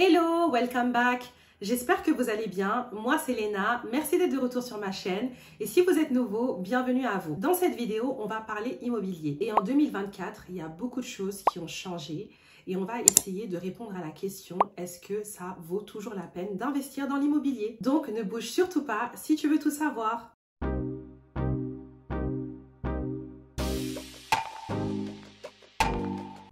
Hello, welcome back. J'espère que vous allez bien. Moi, c'est Léna. Merci d'être de retour sur ma chaîne. Et si vous êtes nouveau, bienvenue à vous. Dans cette vidéo, on va parler immobilier. Et en 2024, il y a beaucoup de choses qui ont changé. Et on va essayer de répondre à la question, est-ce que ça vaut toujours la peine d'investir dans l'immobilier? Donc, ne bouge surtout pas si tu veux tout savoir.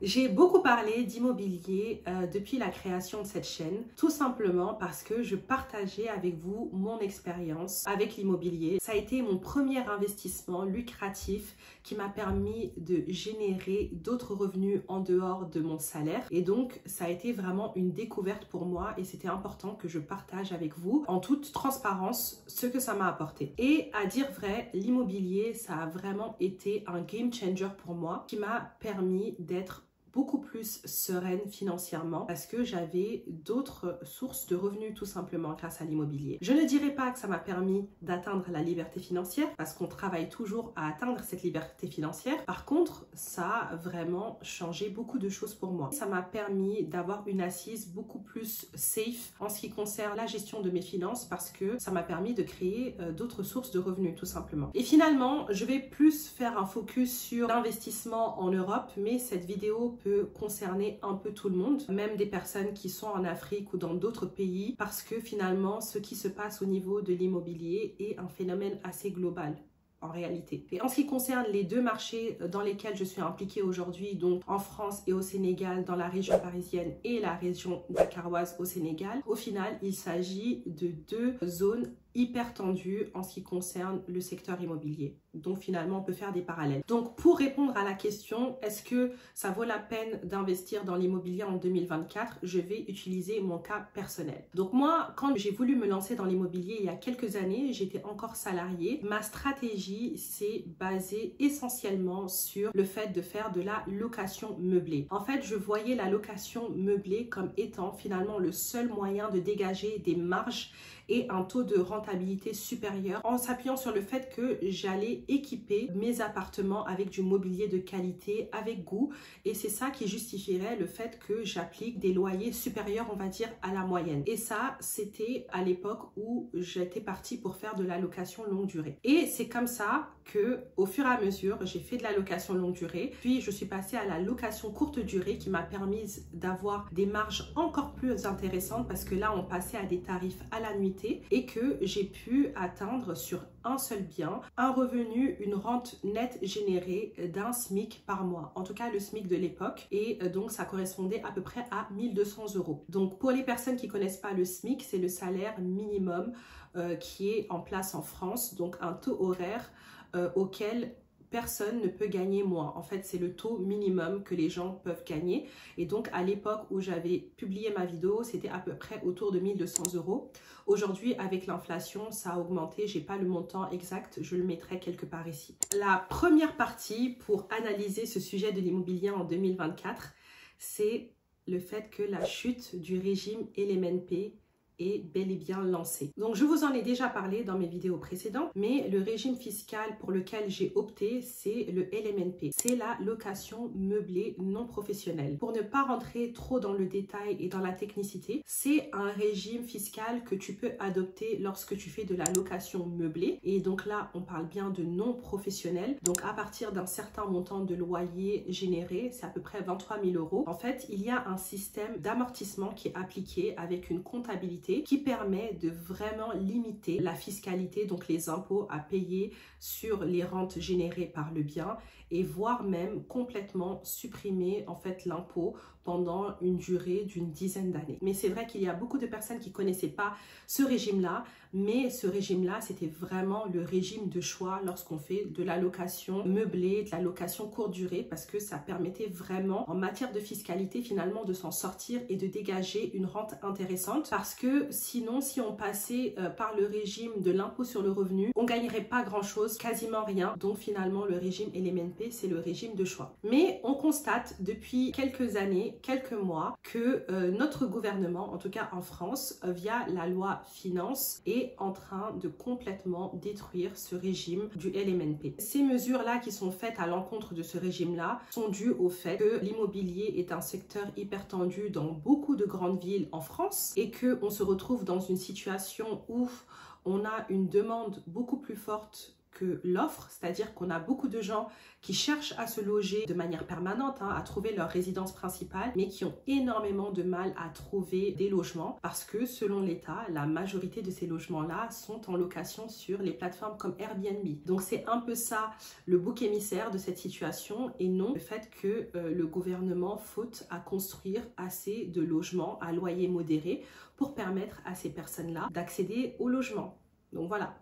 J'ai beaucoup parlé d'immobilier euh, depuis la création de cette chaîne, tout simplement parce que je partageais avec vous mon expérience avec l'immobilier. Ça a été mon premier investissement lucratif qui m'a permis de générer d'autres revenus en dehors de mon salaire. Et donc, ça a été vraiment une découverte pour moi et c'était important que je partage avec vous en toute transparence ce que ça m'a apporté. Et à dire vrai, l'immobilier, ça a vraiment été un game changer pour moi qui m'a permis d'être beaucoup plus sereine financièrement parce que j'avais d'autres sources de revenus tout simplement grâce à l'immobilier. Je ne dirais pas que ça m'a permis d'atteindre la liberté financière parce qu'on travaille toujours à atteindre cette liberté financière. Par contre, ça a vraiment changé beaucoup de choses pour moi. Ça m'a permis d'avoir une assise beaucoup plus safe en ce qui concerne la gestion de mes finances parce que ça m'a permis de créer euh, d'autres sources de revenus tout simplement. Et finalement, je vais plus faire un focus sur l'investissement en Europe, mais cette vidéo concerner un peu tout le monde, même des personnes qui sont en Afrique ou dans d'autres pays, parce que finalement, ce qui se passe au niveau de l'immobilier est un phénomène assez global en réalité. Et en ce qui concerne les deux marchés dans lesquels je suis impliquée aujourd'hui, donc en France et au Sénégal, dans la région parisienne et la région dakaroise au Sénégal, au final, il s'agit de deux zones hyper tendu en ce qui concerne le secteur immobilier. Donc finalement, on peut faire des parallèles. Donc pour répondre à la question, est-ce que ça vaut la peine d'investir dans l'immobilier en 2024 Je vais utiliser mon cas personnel. Donc moi, quand j'ai voulu me lancer dans l'immobilier il y a quelques années, j'étais encore salariée. Ma stratégie s'est basée essentiellement sur le fait de faire de la location meublée. En fait, je voyais la location meublée comme étant finalement le seul moyen de dégager des marges et un taux de rentabilité supérieur en s'appuyant sur le fait que j'allais équiper mes appartements avec du mobilier de qualité, avec goût et c'est ça qui justifierait le fait que j'applique des loyers supérieurs, on va dire, à la moyenne. Et ça, c'était à l'époque où j'étais partie pour faire de la location longue durée. Et c'est comme ça que au fur et à mesure, j'ai fait de la location longue durée, puis je suis passée à la location courte durée qui m'a permis d'avoir des marges encore plus intéressantes parce que là, on passait à des tarifs à la nuit et que j'ai pu atteindre sur un seul bien un revenu, une rente nette générée d'un SMIC par mois. En tout cas, le SMIC de l'époque. Et euh, donc, ça correspondait à peu près à 1200 euros. Donc, pour les personnes qui connaissent pas le SMIC, c'est le salaire minimum euh, qui est en place en France. Donc, un taux horaire euh, auquel personne ne peut gagner moins. En fait, c'est le taux minimum que les gens peuvent gagner. Et donc, à l'époque où j'avais publié ma vidéo, c'était à peu près autour de 1200 euros. Aujourd'hui, avec l'inflation, ça a augmenté. J'ai pas le montant exact. Je le mettrai quelque part ici. La première partie pour analyser ce sujet de l'immobilier en 2024, c'est le fait que la chute du régime LMNP est bel et bien lancé. Donc je vous en ai déjà parlé dans mes vidéos précédentes, mais le régime fiscal pour lequel j'ai opté, c'est le LMNP. C'est la location meublée non professionnelle. Pour ne pas rentrer trop dans le détail et dans la technicité, c'est un régime fiscal que tu peux adopter lorsque tu fais de la location meublée. Et donc là, on parle bien de non professionnel. Donc à partir d'un certain montant de loyer généré, c'est à peu près 23 000 euros. En fait, il y a un système d'amortissement qui est appliqué avec une comptabilité qui permet de vraiment limiter la fiscalité, donc les impôts à payer sur les rentes générées par le bien et voire même complètement supprimer en fait l'impôt pendant une durée d'une dizaine d'années. Mais c'est vrai qu'il y a beaucoup de personnes qui connaissaient pas ce régime-là, mais ce régime-là, c'était vraiment le régime de choix lorsqu'on fait de la location meublée, de la location courte durée, parce que ça permettait vraiment, en matière de fiscalité, finalement, de s'en sortir et de dégager une rente intéressante, parce que sinon, si on passait euh, par le régime de l'impôt sur le revenu, on gagnerait pas grand-chose, quasiment rien. Donc finalement, le régime élémentaire C'est le régime de choix. Mais on constate depuis quelques années, quelques mois, que euh, notre gouvernement, en tout cas en France, euh, via la loi finance, est en train de complètement détruire ce régime du LMNP. Ces mesures-là qui sont faites à l'encontre de ce régime-là sont dues au fait que l'immobilier est un secteur hyper tendu dans beaucoup de grandes villes en France et que on se retrouve dans une situation où on a une demande beaucoup plus forte l'offre, c'est-à-dire qu'on a beaucoup de gens qui cherchent à se loger de manière permanente, hein, à trouver leur résidence principale, mais qui ont énormément de mal à trouver des logements parce que selon l'État, la majorité de ces logements-là sont en location sur les plateformes comme Airbnb. Donc c'est un peu ça le bouc émissaire de cette situation et non le fait que euh, le gouvernement faute à construire assez de logements à loyer modéré pour permettre à ces personnes-là d'accéder au logement. Donc voilà.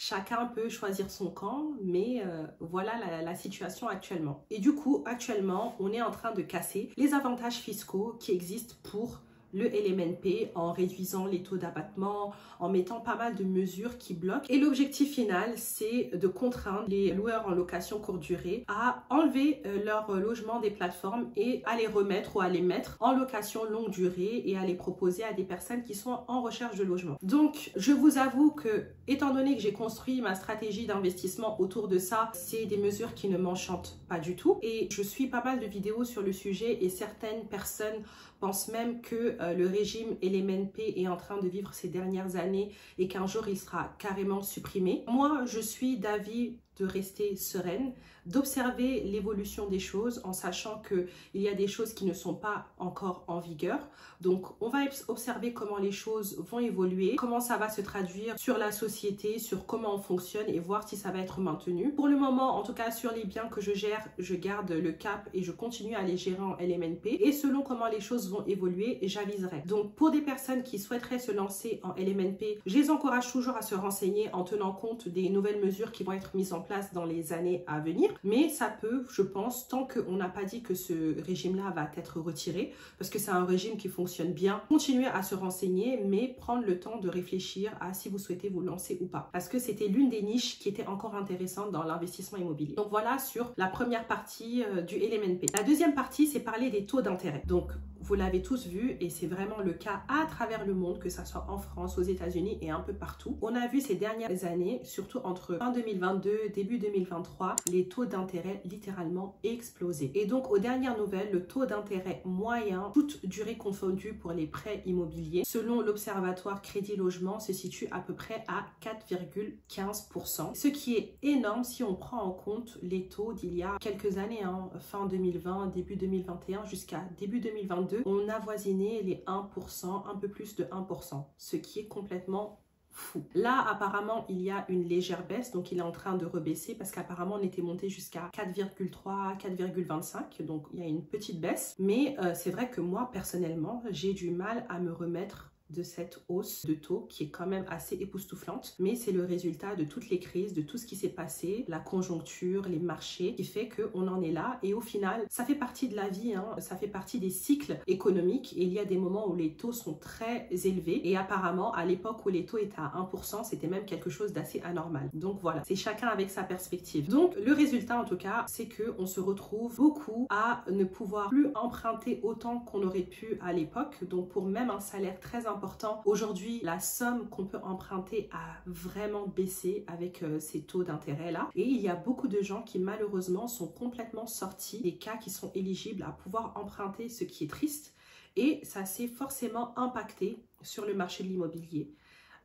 Chacun peut choisir son camp, mais euh, voilà la, la, situation actuellement. Et du coup, actuellement, on est en train de casser les avantages fiscaux qui existent pour le LMNP en réduisant les taux d'abattement, en mettant pas mal de mesures qui bloquent. Et l'objectif final, c'est de contraindre les loueurs en location courte durée à enlever euh, leur logement des plateformes et à les remettre ou à les mettre en location longue durée et à les proposer à des personnes qui sont en recherche de logement. Donc, je vous avoue que, étant donné que j'ai construit ma stratégie d'investissement autour de ça, c'est des mesures qui ne m'enchantent pas du tout. Et je suis pas mal de vidéos sur le sujet et certaines personnes pense même que euh, le régime LMNP est en train de vivre ces dernières années et qu'un jour il sera carrément supprimé. Moi, je suis d'avis de rester sereine, d'observer l'évolution des choses en sachant qu'il y a des choses qui ne sont pas encore en vigueur. Donc on va observer comment les choses vont évoluer, comment ça va se traduire sur la société, sur comment on fonctionne et voir si ça va être maintenu. Pour le moment, en tout cas sur les biens que je gère, je garde le cap et je continue à les gérer en LMNP. Et selon comment les choses vont évoluer, j'aviserai. Donc pour des personnes qui souhaiteraient se lancer en LMNP, je les encourage toujours à se renseigner en tenant compte des nouvelles mesures qui vont être mises en place dans les années à venir. Mais ça peut, je pense, tant qu'on n'a pas dit que ce régime-là va être retiré, parce que c'est un régime qui fonctionne bien, continuer à se renseigner, mais prendre le temps de réfléchir à si vous souhaitez vous lancer ou pas. Parce que c'était l'une des niches qui était encore intéressante dans l'investissement immobilier. Donc voilà sur la première partie euh, du LMNP. La deuxième partie, c'est parler des taux d'intérêt. Donc vous l'avez tous vu et c'est vraiment le cas à travers le monde, que ce soit en France, aux États-Unis et un peu partout. On a vu ces dernières années, surtout entre fin 2022, début 2023, les taux d'intérêt littéralement exploser. Et donc aux dernières nouvelles, le taux d'intérêt moyen, toute durée confondue pour les prêts immobiliers, selon l'Observatoire Crédit Logement, se situe à peu près à 4,15%. Ce qui est énorme si on prend en compte les taux d'il y a quelques années, hein, fin 2020, début 2021 jusqu'à début 2022 on avoisinait les 1%, un peu plus de 1%, ce qui est complètement fou. Là, apparemment, il y a une légère baisse, donc il est en train de rebaisser parce qu'apparemment, on était monté jusqu'à 4,3, 4,25, donc il y a une petite baisse. Mais euh, c'est vrai que moi, personnellement, j'ai du mal à me remettre de cette hausse de taux qui est quand même assez époustouflante, mais c'est le résultat de toutes les crises, de tout ce qui s'est passé, la conjoncture, les marchés, qui fait qu'on en est là. Et au final, ça fait partie de la vie, hein, ça fait partie des cycles économiques. Et il y a des moments où les taux sont très élevés. Et apparemment, à l'époque où les taux étaient à 1%, c'était même quelque chose d'assez anormal. Donc voilà, c'est chacun avec sa perspective. Donc le résultat, en tout cas, c'est que on se retrouve beaucoup à ne pouvoir plus emprunter autant qu'on aurait pu à l'époque. Donc pour même un salaire très important, Aujourd'hui, la somme qu'on peut emprunter a vraiment baissé avec euh, ces taux d'intérêt là. Et il y a beaucoup de gens qui malheureusement sont complètement sortis des cas qui sont éligibles à pouvoir emprunter, ce qui est triste. Et ça s'est forcément impacté sur le marché de l'immobilier.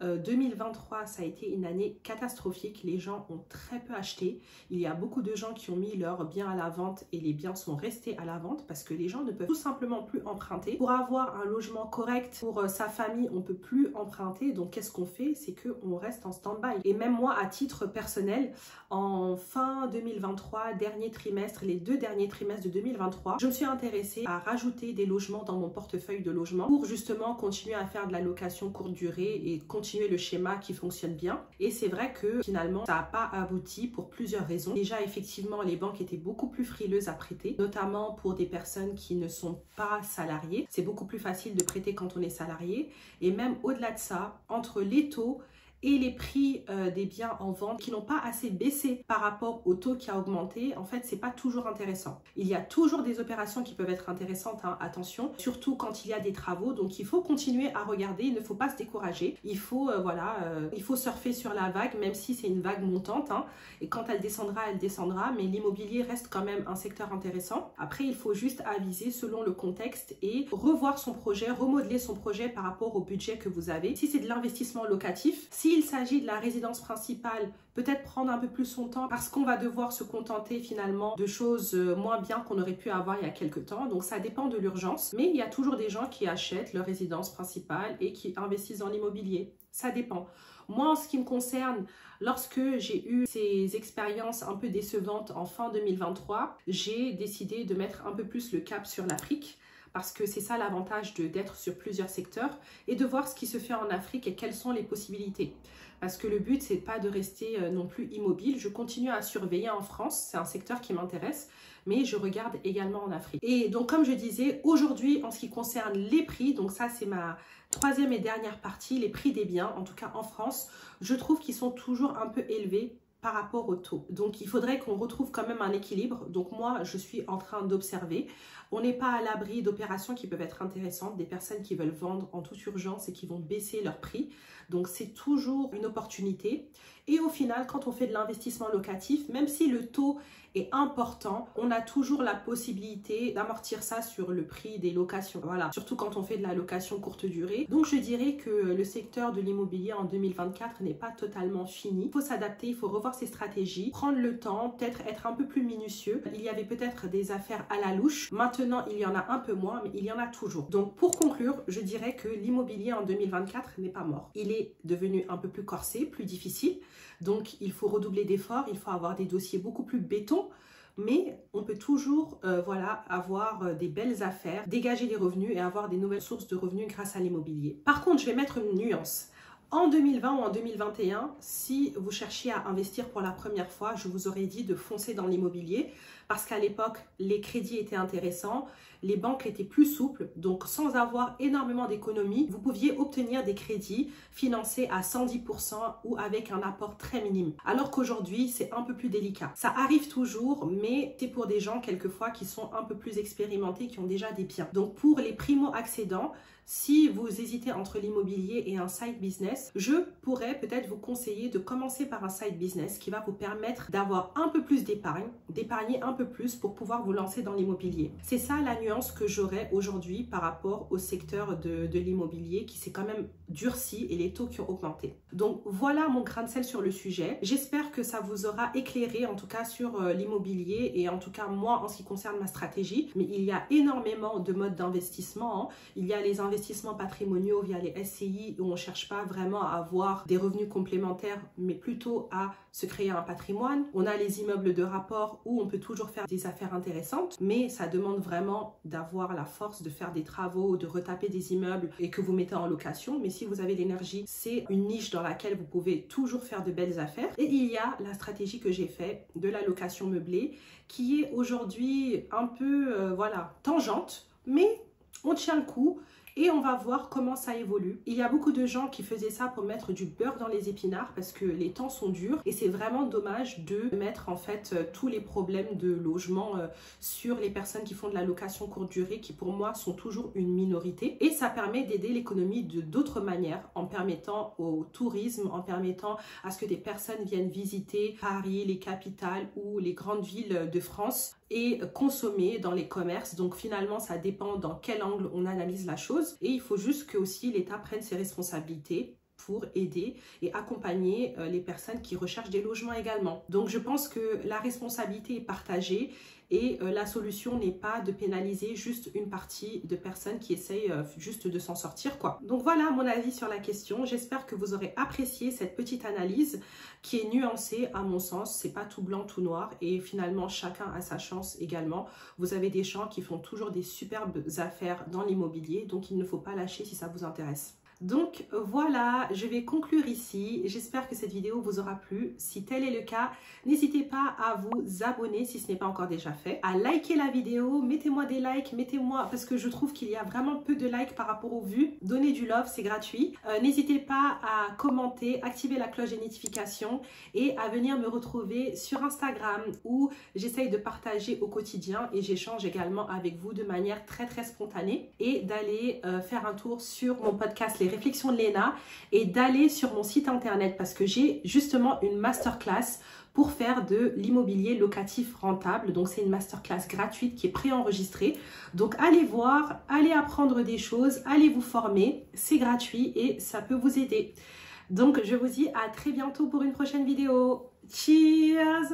2023, euh, ça a été une année catastrophique. Les gens ont très peu acheté. Il y a beaucoup de gens qui ont mis leurs biens à la vente et les biens sont restés à la vente parce que les gens ne peuvent tout simplement plus emprunter. Pour avoir un logement correct pour euh, sa famille, on peut plus emprunter. Donc, qu'est-ce qu'on fait? C'est qu'on reste en stand-by. Et même moi, à titre personnel, en fin 2023, dernier trimestre, les deux derniers trimestres de 2023, je me suis intéressée à rajouter des logements dans mon portefeuille de logement pour justement continuer à faire de la location courte durée et continuer le schéma qui fonctionne bien. Et c'est vrai que finalement, ça n'a pas abouti pour plusieurs raisons. Déjà, effectivement, les banques étaient beaucoup plus frileuses à prêter, notamment pour des personnes qui ne sont pas salariées. C'est beaucoup plus facile de prêter quand on est salarié. Et même au-delà de ça, entre les taux et les prix euh, des biens en vente qui n'ont pas assez baissé par rapport au taux qui a augmenté, en fait, c'est pas toujours intéressant. Il y a toujours des opérations qui peuvent être intéressantes, hein, attention, surtout quand il y a des travaux. Donc, il faut continuer à regarder, il ne faut pas se décourager. Il faut, euh, voilà, euh, il faut surfer sur la vague, même si c'est une vague montante. Hein. et quand elle descendra, elle descendra. Mais l'immobilier reste quand même un secteur intéressant. Après, il faut juste aviser selon le contexte et revoir son projet, remodeler son projet par rapport au budget que vous avez. Si c'est de l'investissement locatif, s'il s'agit de la résidence principale, peut-être prendre un peu plus son temps parce qu'on va devoir se contenter finalement de choses euh, moins bien qu'on aurait pu avoir il y a quelques temps. Donc ça dépend de l'urgence, mais il y a toujours des gens qui achètent leur résidence principale et qui investissent dans l'immobilier. Ça dépend. Moi, en ce qui me concerne, lorsque j'ai eu ces expériences un peu décevantes en fin 2023, j'ai décidé de mettre un peu plus le cap sur l'Afrique parce que c'est ça l'avantage d'être sur plusieurs secteurs et de voir ce qui se fait en Afrique et quelles sont les possibilités. Parce que le but, c'est pas de rester euh, non plus immobile. Je continue à surveiller en France, c'est un secteur qui m'intéresse, mais je regarde également en Afrique. Et donc, comme je disais, aujourd'hui, en ce qui concerne les prix, donc ça, c'est ma troisième et dernière partie, les prix des biens, en tout cas en France, je trouve qu'ils sont toujours un peu élevés par rapport au taux. Donc il faudrait qu'on retrouve quand même un équilibre. Donc moi, je suis en train d'observer. On n'est pas à l'abri d'opérations qui peuvent être intéressantes, des personnes qui veulent vendre en toute urgence et qui vont baisser leur prix. Donc c'est toujours une opportunité. Et au final, quand on fait de l'investissement locatif, même si le taux est important, on a toujours la possibilité d'amortir ça sur le prix des locations. Voilà, surtout quand on fait de la location courte durée. Donc je dirais que le secteur de l'immobilier en 2024 n'est pas totalement fini. Il faut s'adapter, il faut revoir ses stratégies, prendre le temps, peut-être être un peu plus minutieux. Il y avait peut-être des affaires à la louche. Maintenant, il y en a un peu moins, mais il y en a toujours. Donc pour conclure, je dirais que l'immobilier en 2024 n'est pas mort. Il est devenu un peu plus corsé, plus difficile. Donc, il faut redoubler d'efforts, il faut avoir des dossiers beaucoup plus béton, mais on peut toujours euh, voilà, avoir euh, des belles affaires, dégager des revenus et avoir des nouvelles sources de revenus grâce à l'immobilier. Par contre, je vais mettre une nuance. En 2020 ou en 2021, si vous cherchiez à investir pour la première fois, je vous aurais dit de foncer dans l'immobilier parce qu'à l'époque, les crédits étaient intéressants, les banques étaient plus souples, donc sans avoir énormément d'économies, vous pouviez obtenir des crédits financés à 110% ou avec un apport très minime. Alors qu'aujourd'hui, c'est un peu plus délicat. Ça arrive toujours, mais c'est pour des gens quelquefois qui sont un peu plus expérimentés, qui ont déjà des biens. Donc pour les primo-accédants, si vous hésitez entre l'immobilier et un side business, je pourrais peut-être vous conseiller de commencer par un side business qui va vous permettre d'avoir un peu plus d'épargne, d'épargner un peu plus pour pouvoir vous lancer dans l'immobilier. C'est ça la nuance que j'aurais aujourd'hui par rapport au secteur de, l'immobilier qui s'est quand même durci et les taux qui ont augmenté. Donc voilà mon grain de sel sur le sujet. J'espère que ça vous aura éclairé en tout cas sur euh, l'immobilier et en tout cas moi en ce qui concerne ma stratégie. Mais il y a énormément de modes d'investissement. Hein. Il y a les investissements patrimoniaux via les SCI où on ne cherche pas vraiment à avoir des revenus complémentaires mais plutôt à se créer un patrimoine. On a les immeubles de rapport où on peut toujours faire des affaires intéressantes, mais ça demande vraiment d'avoir la force de faire des travaux, de retaper des immeubles et que vous mettez en location. Mais si vous avez l'énergie, c'est une niche dans laquelle vous pouvez toujours faire de belles affaires. Et il y a la stratégie que j'ai fait de la location meublée qui est aujourd'hui un peu, euh, voilà, tangente, mais on tient le coup et on va voir comment ça évolue. Il y a beaucoup de gens qui faisaient ça pour mettre du beurre dans les épinards parce que les temps sont durs. Et c'est vraiment dommage de mettre en fait euh, tous les problèmes de logement euh, sur les personnes qui font de la location courte durée qui pour moi sont toujours une minorité. Et ça permet d'aider l'économie de d'autres manières en permettant au tourisme, en permettant à ce que des personnes viennent visiter Paris, les capitales ou les grandes villes de France et consommer dans les commerces. Donc finalement, ça dépend dans quel angle on analyse la chose. Et il faut juste que aussi l'État prenne ses responsabilités pour aider et accompagner euh, les personnes qui recherchent des logements également. Donc je pense que la responsabilité est partagée et euh, la solution n'est pas de pénaliser juste une partie de personnes qui essayent euh, juste de s'en sortir quoi. Donc voilà mon avis sur la question. J'espère que vous aurez apprécié cette petite analyse qui est nuancée à mon sens. C'est pas tout blanc tout noir et finalement chacun a sa chance également. Vous avez des gens qui font toujours des superbes affaires dans l'immobilier donc il ne faut pas lâcher si ça vous intéresse. Donc voilà, je vais conclure ici. J'espère que cette vidéo vous aura plu. Si tel est le cas, n'hésitez pas à vous abonner si ce n'est pas encore déjà fait, à liker la vidéo, mettez-moi des likes, mettez-moi, parce que je trouve qu'il y a vraiment peu de likes par rapport aux vues. Donnez du love, c'est gratuit. Euh, n'hésitez pas à commenter, activer la cloche des notifications et à venir me retrouver sur Instagram où j'essaye de partager au quotidien et j'échange également avec vous de manière très très spontanée et d'aller euh, faire un tour sur mon podcast Les Réflexions de Léna et d'aller sur mon site internet parce que j'ai justement une masterclass pour faire de l'immobilier locatif rentable. Donc c'est une masterclass gratuite qui est préenregistrée. Donc allez voir, allez apprendre des choses, allez vous former, c'est gratuit et ça peut vous aider. Donc je vous dis à très bientôt pour une prochaine vidéo. Cheers